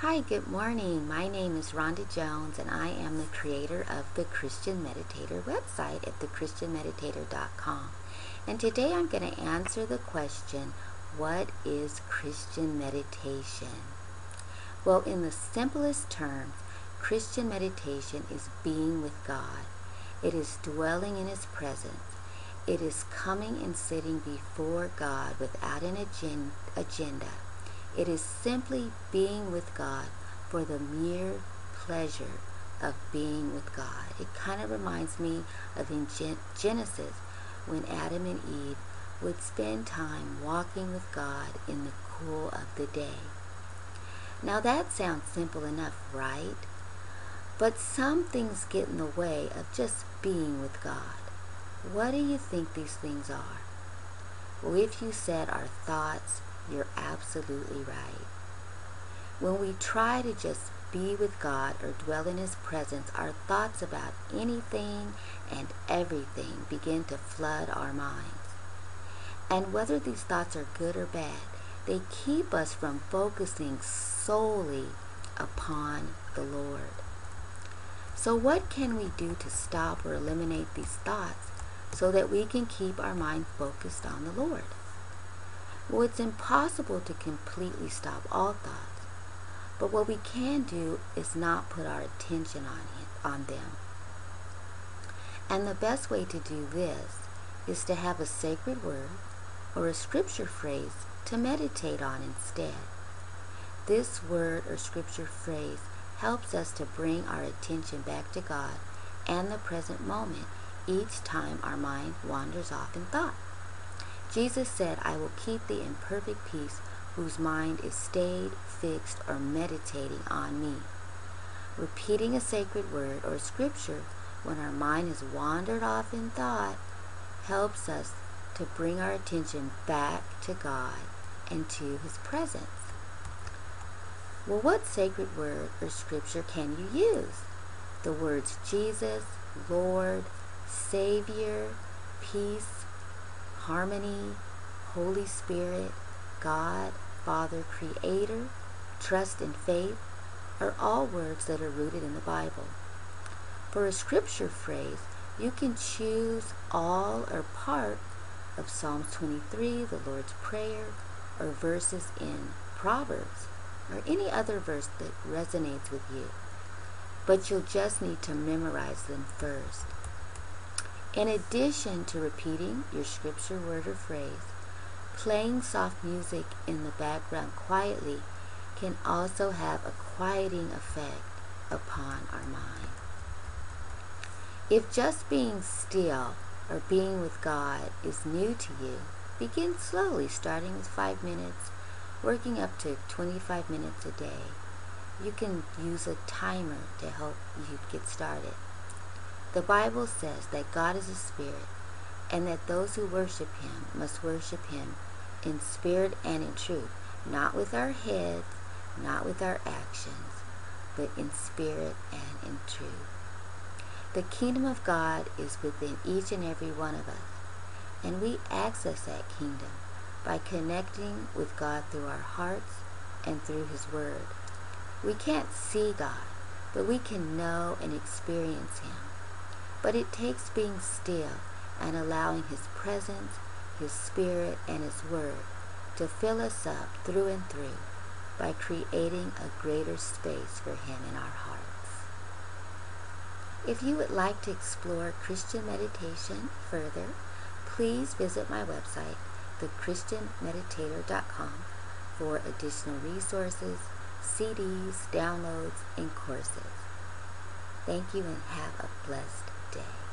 Hi, good morning. My name is Rhonda Jones, and I am the creator of the Christian Meditator website at thechristianmeditator.com. And today I'm going to answer the question what is Christian meditation? Well, in the simplest terms, Christian meditation is being with God, it is dwelling in His presence. It is coming and sitting before God without an agenda it is simply being with God for the mere pleasure of being with God. It kind of reminds me of in Genesis when Adam and Eve would spend time walking with God in the cool of the day. Now that sounds simple enough, right? But some things get in the way of just being with God. What do you think these things are? Well, if you said our thoughts, you're absolutely right. When we try to just be with God or dwell in His presence, our thoughts about anything and everything begin to flood our minds. And whether these thoughts are good or bad, they keep us from focusing solely upon the Lord. So, what can we do to stop or eliminate these thoughts so that we can keep our mind focused on the Lord? Well, it's impossible to completely stop all thoughts, but what we can do is not put our attention on, it, on them. And the best way to do this is to have a sacred word or a scripture phrase to meditate on instead. This word or scripture phrase helps us to bring our attention back to God and the present moment each time our mind wanders off in thought. Jesus said, I will keep thee in perfect peace whose mind is stayed, fixed, or meditating on me. Repeating a sacred word or scripture when our mind has wandered off in thought helps us to bring our attention back to God and to His presence. Well, what sacred word or scripture can you use? The words Jesus, Lord, Savior, peace, harmony, Holy Spirit, God, Father, Creator, trust and faith are all words that are rooted in the Bible. For a scripture phrase, you can choose all or part of Psalm 23, the Lord's Prayer, or verses in Proverbs, or any other verse that resonates with you. But you'll just need to memorize them first. In addition to repeating your scripture word or phrase, playing soft music in the background quietly can also have a quieting effect upon our mind. If just being still or being with God is new to you, begin slowly, starting with five minutes, working up to 25 minutes a day. You can use a timer to help you get started. The Bible says that God is a spirit and that those who worship him must worship him in spirit and in truth, not with our heads, not with our actions, but in spirit and in truth. The kingdom of God is within each and every one of us, and we access that kingdom by connecting with God through our hearts and through his word. We can't see God, but we can know and experience him. But it takes being still and allowing His presence, His Spirit, and His Word to fill us up through and through by creating a greater space for Him in our hearts. If you would like to explore Christian meditation further, please visit my website, thechristianmeditator.com, for additional resources, CDs, downloads, and courses. Thank you and have a blessed day.